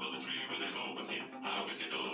by the tree where the was hid. I always get older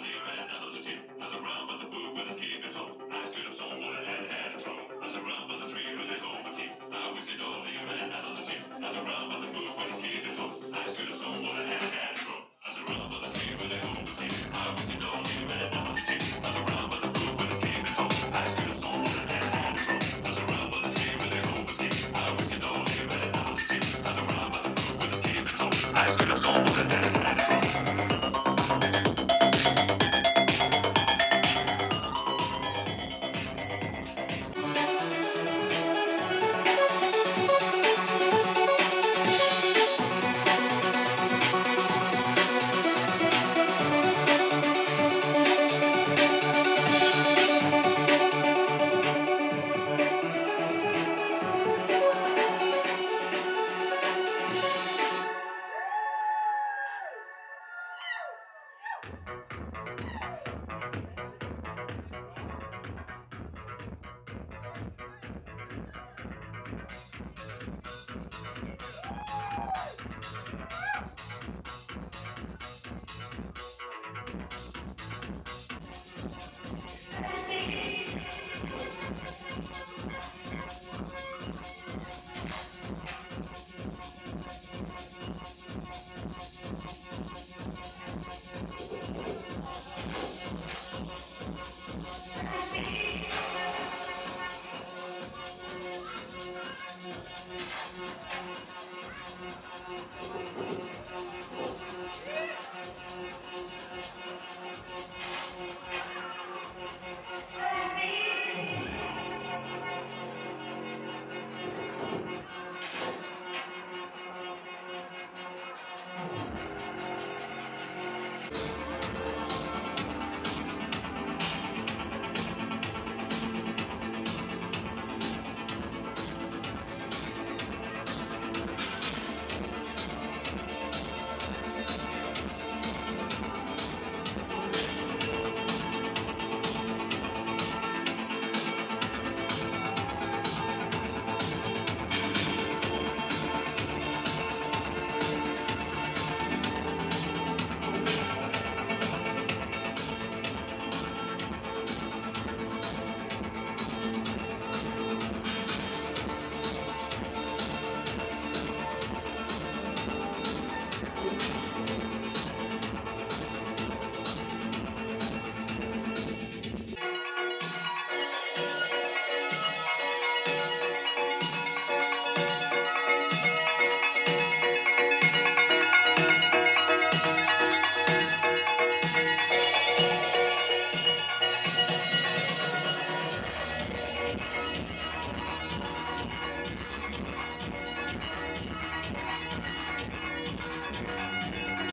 Thank you.